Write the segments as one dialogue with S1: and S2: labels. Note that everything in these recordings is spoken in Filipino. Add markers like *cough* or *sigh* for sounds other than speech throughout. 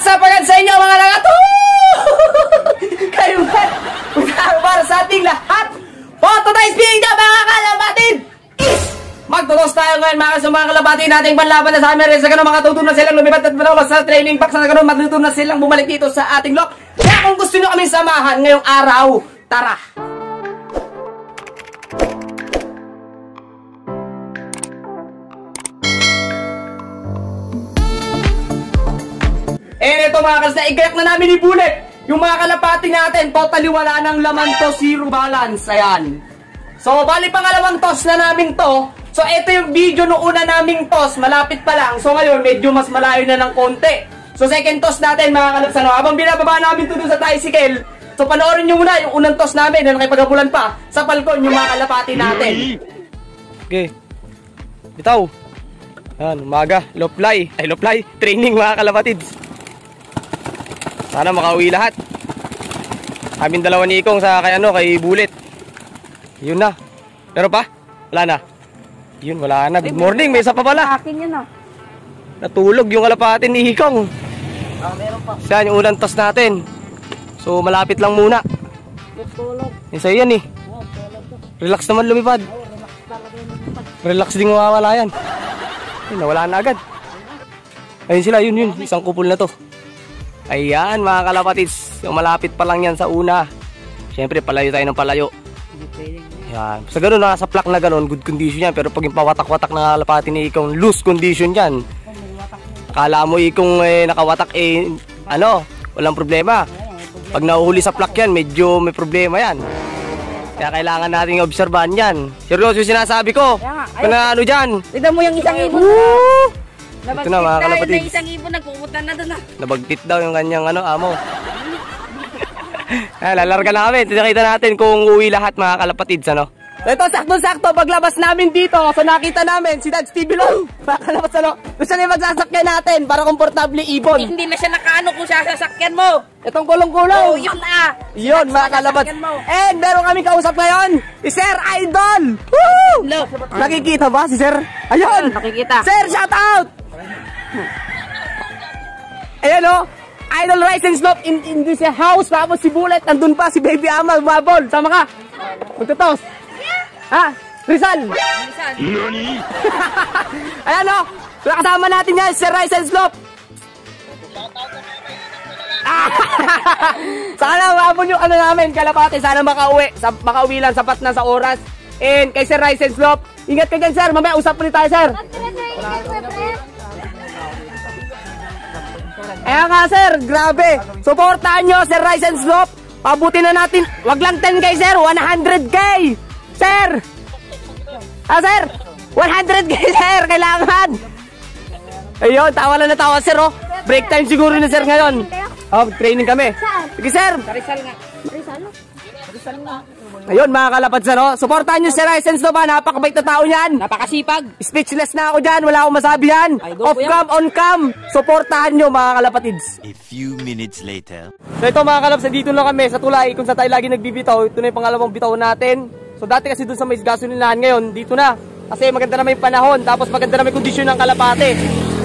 S1: What's up agad sa inyo mga langato? *laughs* Kayo ba? Para sa ating lahat. For today's video mga kalabatin is Magtutos tayo ngayon mga sa mga kalabati nating panlaban na sa Amerika sa ganun makatutunan silang lumipat at manawas sa training pack sa ganun matutunan silang bumalik dito sa ating lock. Kaya kung gusto nyo kami samahan ngayong araw, tara! Ito mga kalsa, igayak na namin ni Bullet. Yung mga kalapati natin, totally wala ng laman to, zero balance. Ayan. So, bali pangalawang toss na namin to. So, ito yung video nung una naming toss. Malapit pa lang. So, ngayon, medyo mas malayo na ng konti. So, second toss natin, mga kalaps, ano, habang binababa namin to sa tricycle. So, panoorin nyo muna yung unang toss namin na nakipagabulan pa sa palkon yung mga kalapati natin.
S2: Okay. Bitaw. Yan, umaga. Low fly. Ay, low fly. Training mga kalapatids. Sana makauwi lahat. Kaming dalawa ni Ikong sa kay ano, kay Bullet. Yun na. Pero pa? Wala na. Yun, wala na. Good morning. May isa pa pala.
S3: Akin yun ah.
S2: Natulog yung kalapati ni Ikong.
S3: Ah, meron pa.
S2: Siya, yung unang toss natin. So, malapit lang muna.
S3: Tulog.
S2: Isa yan eh.
S3: Oh.
S2: Relax naman lumipad.
S3: Oh. Relax
S2: din mawawala yan. Ay, nawala na agad. Ayun sila, yun yun. Isang kupol na to. Ayan mga kalapatids. Malapit pa lang yan sa una. Siyempre, palayo tayo ng palayo. Yan. Sa ganun, nasa plak na ganun, good condition yan. Pero pag yung pawatak-watak na kalapati ni ikong loose condition yan. Akala mo ikong eh, nakawatak eh, ano, walang problema. Pag nahuhuli sa plak yan, medyo may problema yan. Kaya kailangan nating obserbahan yan. Seryoso yung sinasabi ko. Kung ano dyan.
S3: Tignan mo yung isang ibon.
S2: Ito na, mga
S3: tayo
S2: kalapatids.
S3: na isang ibon, nagpupunta na doon ah.
S2: Nabagtit daw yung kanyang ano, amo. Ay, *laughs* lalarga na kami. Tinakita natin kung uwi lahat mga kalapatids, ano?
S1: Ito, sakto-sakto, paglabas namin dito, so nakita namin si Dad Stevie Long. *laughs* Pakalabas ano, gusto na yung magsasakyan natin para komportable ibon.
S3: Hindi na siya nakaano kung sasakyan mo.
S1: Itong kulong-kulong.
S3: Oh, yun ah.
S1: Yun, mga kalabas. And meron kaming kausap ngayon, si Sir Idol. Woo! Nakikita ba si Sir? Ayun.
S3: Nakikita.
S1: Sir, shout out! *laughs* Ayan o. Idol Rise and Slope in, in this house. Tapos si Bullet, nandun pa. Si Baby Amal, mabol. Sama ka. Magtutos. Ha? Rizal.
S3: Minsan. *laughs*
S1: Ayan o. Kasama natin yan, Sir Rise and Slope. *laughs* Sana maabot yung ano namin, kalapate. Sana makauwi. Sa, makauwi lang, sapat na sa oras. And kay Sir Rise and Slope, ingat ka dyan, sir. Mamaya usap ulit tayo, sir. Ayan nga, sir. Grabe. Suportahan nyo, Sir Rise and Slope. Pabuti na natin. Wag lang 10k, sir. 100k. Sir. Ah, sir. 100k, sir. Kailangan. Ayun, tawa lang na tawa, sir, oh. Break time siguro na, sir, ngayon. Oh, training kami. Sige, sir.
S3: Rizal nga.
S1: Ayun, mga kalapad, sir, oh. Suportahan nyo, and Slope, ha. Napakabait na tao niyan.
S3: Napakasipag.
S1: Speechless na ako dyan. Wala akong masabi yan. Off cam, on cam. Suportahan nyo, mga kalapatids.
S4: A few minutes later.
S2: So ito mga kalaps, dito na kami sa tulay kung sa tayo lagi nagbibitaw. Ito na yung pangalawang bitaw natin. So dati kasi dun sa may gasolinahan ngayon, dito na. Kasi maganda na may panahon, tapos maganda na may kondisyon ng kalapate.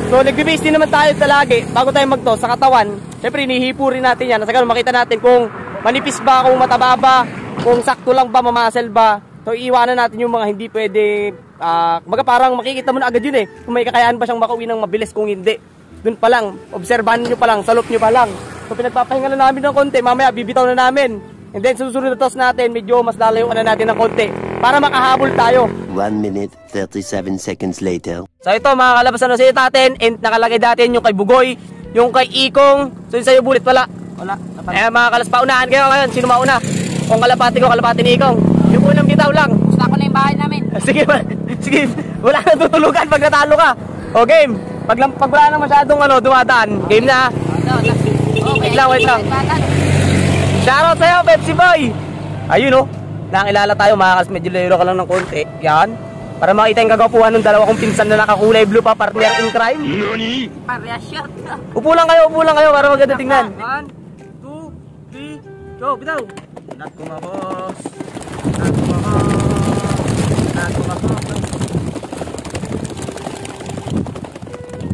S2: So nagbe-base din naman tayo sa lagi, bago tayo magto sa katawan. Siyempre inihipo rin natin yan. Nasa ganun makita natin kung manipis ba, kung mataba ba, kung sakto lang ba, mamasel ba. So iiwanan natin yung mga hindi pwede, ah, kumbaga parang makikita mo na agad yun eh. Kung may kakayahan ba siyang makauwi ng mabilis kung hindi. Doon pa lang, obserbahan nyo pa lang, salop nyo pa lang. So pinagpapahinga na namin ng konti, mamaya bibitaw na namin. And then susunod na toss natin, medyo mas lalayuan na natin ng konti para makahabol tayo.
S4: 1 minute 37 seconds later.
S2: So ito mga kalabas na sa natin, and nakalagay natin yung kay Bugoy, yung kay Ikong, so yung sa'yo bulit wala.
S1: Wala.
S2: Eh mga kalas, paunahan kayo ngayon, sino mauna? Kung kalapati ko, kalapati ni Ikong. Yung unang bitaw lang.
S3: Gusto ko na yung bahay namin. *laughs*
S2: Sige, wa- sige, wala nang tutulugan pag natalo ka. O game, pag, pag wala nang masyadong ano, dumadaan, game na. Wait lang, wait lang. Shoutout sa'yo, Pepsi Boy! Ayun oh, nakilala tayo mga kas, medyo lero ka lang ng konti. Yan. Para makita yung kagapuhan ng dalawa kong pinsan na nakakulay blue pa, partner in crime.
S3: Parehas shot.
S2: Upo lang kayo, upo lang kayo para maganda tingnan.
S1: Go, bitaw. Not kumabos. Not kumabos. Not kumabos.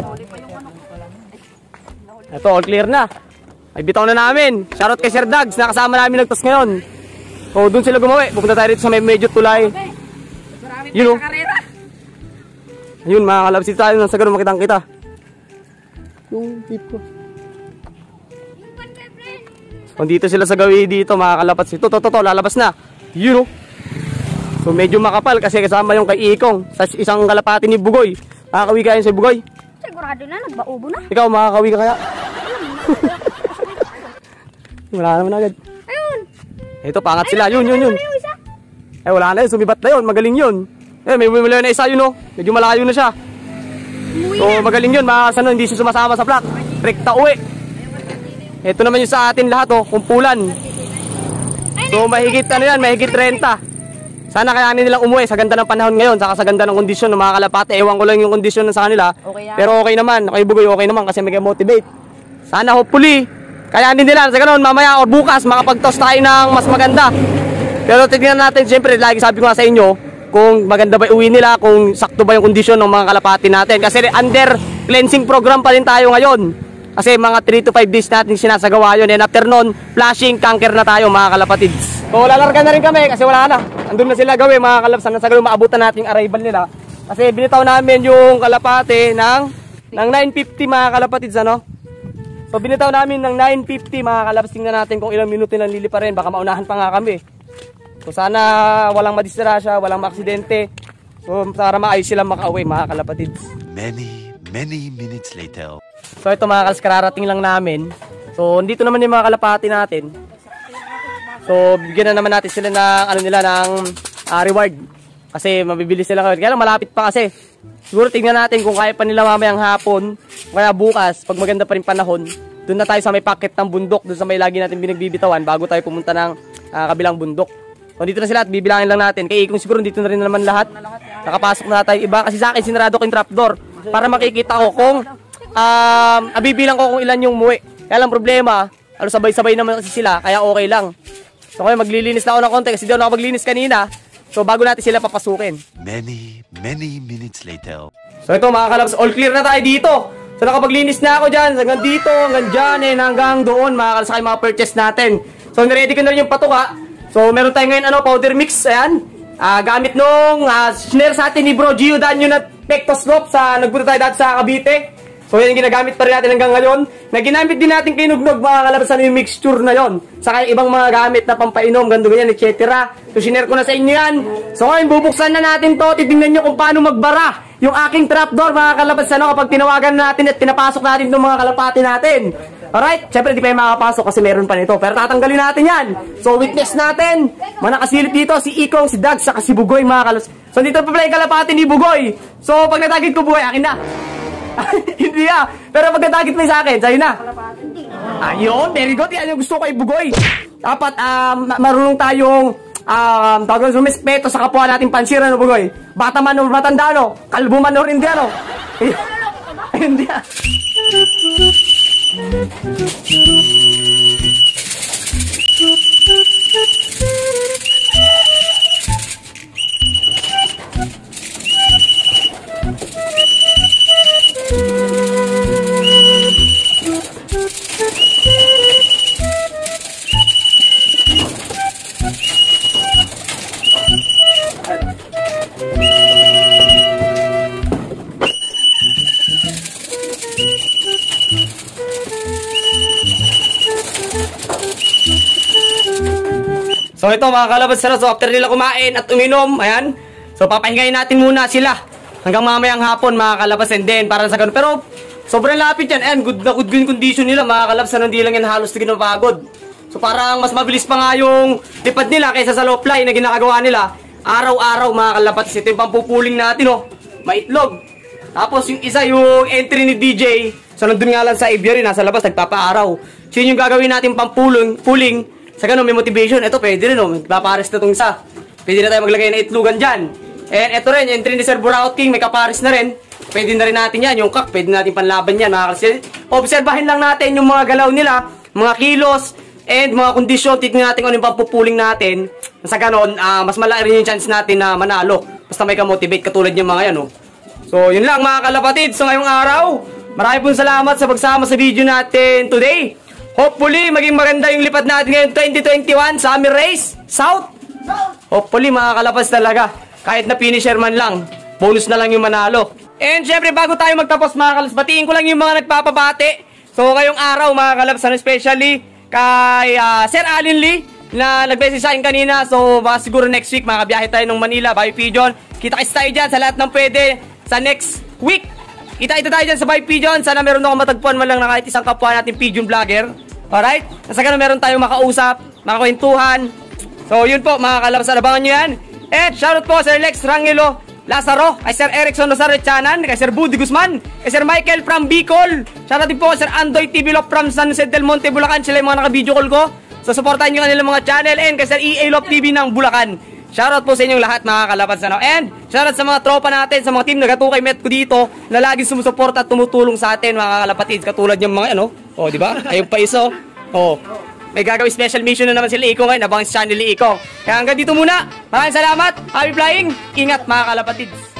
S3: Nahuli pa yung ano.
S2: Ito, all clear na. Ay, bitaw na namin. Shoutout kay Sir Dags, nakasama namin nagtos ngayon. So, doon sila gumawi. Pupunta tayo rito sa may medyo tulay. Yun, oh.
S3: karera.
S2: Ayun, mga kalabsit tayo nang sa ganun makitang kita. Yung tip ko. So, dito sila sa gawi dito, mga kalapats. Ito, to, to, to, lalabas na. Yun, oh. So, medyo makapal kasi kasama yung kay Ikong sa isang kalapati ni Bugoy. Makakawi kayo sa Bugoy.
S3: Sigurado na, nagbaubo na.
S2: Ikaw, makakawi ka kaya? *laughs* wala naman agad.
S3: Ayun.
S2: Ito, pangat sila. Yun, yun, yun. Eh, wala na yun. Sumibat na yun. Magaling yun. Eh, may bumili na isa yun, oh. Medyo malayo na siya. So, magaling yun. Mga kasano, hindi siya sumasama sa plak. Rekta uwi. Ito naman yung sa atin lahat, oh. Kumpulan. So, mahigit, ano yan, mahigit 30. Sana kayanin nilang umuwi sa ganda ng panahon ngayon, saka sa ganda ng kondisyon ng mga kalapate. Ewan ko lang yung kondisyon sa kanila.
S3: Okay yan.
S2: Pero okay naman. Okay, Bugoy, okay naman kasi may motivate. Sana hopefully, kayanin nila. Sa ganun, mamaya or bukas, makapag-toss tayo ng mas maganda. Pero tignan natin, siyempre, lagi sabi ko nga sa inyo, kung maganda ba uwi nila, kung sakto ba yung kondisyon ng mga kalapati natin. Kasi under cleansing program pa rin tayo ngayon. Kasi mga 3 to 5 days natin sinasagawa yun. And after nun, flashing canker na tayo mga kalapatids. So lalarga na rin kami kasi wala na. Andun na sila gawin mga kalapsan. Sa ganun maabutan natin arrival nila. Kasi binitaw namin yung kalapate ng, ng 950 mga kalapatids ano. So binitaw namin ng 950 mga kalaps. Tingnan natin kung ilang minuto nilang lilipa rin. Baka maunahan pa nga kami. So sana walang madisgrasya, walang maaksidente. So para maayos silang makauwi mga kalapatids.
S4: Many, many minutes later.
S2: So ito mga kalas, kararating lang namin. So dito naman yung mga kalapati natin. So bigyan na naman natin sila ng ano nila ng ah, reward. Kasi mabibili sila ngayon. Kaya lang malapit pa kasi. Siguro tingnan natin kung kaya pa nila mamayang hapon. Kaya bukas, pag maganda pa rin panahon, doon na tayo sa may packet ng bundok, doon sa may lagi natin binagbibitawan bago tayo pumunta ng ah, kabilang bundok. So dito na sila at bibilangin lang natin. Kay Ikong siguro dito na rin naman lahat. Nakapasok na tayo iba. Kasi sa akin sinarado ko yung trapdoor. Para makikita ko kung um, abibilang ko kung ilan yung muwi. Kaya lang problema, ano sabay-sabay naman kasi sila, kaya okay lang. So ngayon maglilinis na ako ng konti kasi di ako nakapaglinis kanina. So bago natin sila papasukin.
S4: Many, many minutes later.
S2: So ito mga kalabs, all clear na tayo dito. So nakapaglinis na ako dyan, hanggang dito, hanggang dyan, and hanggang doon mga kalabs, mga purchase natin. So niready ko na rin yung patuka. So meron tayo ngayon ano, powder mix, ayan. Ah, gamit nung uh, snare sa atin ni Bro Gio Danyo na Pectoscope sa nagpunta tayo dati sa Cavite. So yan yung ginagamit pa rin natin hanggang ngayon. Na ginamit din natin kay Nugnog mga kalabasan yung mixture na yon. Saka yung ibang mga gamit na pampainom, gando ganyan, etc. So sinare ko na sa inyo yan. So ngayon bubuksan na natin to. Titingnan nyo kung paano magbara yung aking trapdoor mga kalabasan no, kapag tinawagan natin at pinapasok natin itong mga kalapati natin. Alright, syempre hindi pa yung makakapasok kasi meron pa nito. Pero tatanggalin natin yan. So witness natin, mga nakasilip dito, si Ikong, si Dag, saka si Bugoy mga kalos. So dito pa pala yung kalapati ni Bugoy. So pag natagit ko Bugoy, akin na. *laughs* hindi ah. Pero pag natagit mo sa akin, sa'yo na. Ayun, very good. Yan yung gusto ko kay Bugoy. Dapat um, ma- marunong tayong um, tawag ko, sumispeto sa kapwa nating pansira no Bugoy. Bata man o matanda no, kalbo man o hindi ano. *laughs* hindi ah. *laughs* So ito mga kalabas na so after nila kumain at uminom, ayan. So papahingayin natin muna sila hanggang mamayang hapon mga kalabas and then para sa ganun. Pero sobrang lapit yan. Ayan, good na good yung condition nila mga kalabas na hindi lang yan halos na ginapagod. So parang mas mabilis pa nga yung lipad nila kaysa sa low fly na ginagawa nila. Araw-araw mga kalabas. Ito yung pampupuling natin oh. Maitlog. Tapos yung isa yung entry ni DJ. So nandun nga lang sa aviary, nasa labas, nagpapaaraw. So yun yung gagawin natin pampuling, puling. Sa ganun, may motivation. Ito, pwede rin, oh. Magpapares na itong isa. Pwede na tayo maglagay ng itlugan dyan. And ito rin, entry ni Sir Buraot King, may kapares na rin. Pwede na rin natin yan. Yung kak, pwede natin panlaban yan. Mga kasi, obserbahin lang natin yung mga galaw nila, mga kilos, and mga kondisyon. Tignan natin kung ano yung pampupuling natin. Sa ganun, ah, mas malaki rin yung chance natin na manalo. Basta may ka-motivate katulad yung mga yan, oh. So, yun lang mga kalapatid. So, ngayong araw, Marami pong salamat sa pagsama sa video natin today. Hopefully, maging maganda yung lipat natin ngayon 2021 Summer Race South. Hopefully, makakalapas talaga. Kahit na finisher man lang, bonus na lang yung manalo. And syempre, bago tayo magtapos mga kalabs, batiin ko lang yung mga nagpapabate. So, ngayong araw mga kalabs, ano, especially kay ah, Sir Alin Lee na nag-message kanina. So, baka siguro next week, makabiyahe tayo ng Manila, Bayo Pigeon. Kita-kits tayo dyan sa lahat ng pwede sa next week. Kita-kita tayo dyan sa Bayo Pigeon. Sana meron akong matagpuan man lang na kahit isang kapwa natin Pigeon vlogger. Alright? Nasa ganun meron tayong makausap, makakwentuhan. So, yun po, mga kalabas, abangan nyo yan. And shoutout po Sir Lex Rangelo Lazaro, kay Sir Erickson Rosario Chanan, kay Sir Budi Guzman, kay Sir Michael from Bicol. Shoutout din po kay Sir Andoy TV Lop from San Jose del Monte, Bulacan. Sila yung mga naka-video call ko. So, supportahan nyo kanilang mga channel and kay Sir EA Lop TV ng Bulacan. Shoutout po sa inyong lahat mga kalaban sa And shoutout sa mga tropa natin, sa mga team na gatukay met ko dito na laging sumusuporta at tumutulong sa atin mga kalapatids. Katulad yung mga ano, oh, di ba? Ayun pa iso. Oh, may gagawin special mission na naman sila Iko ngayon, abang channel ni Iko. Kaya hanggang dito muna. Maraming salamat. Happy flying. Ingat mga kalapatids.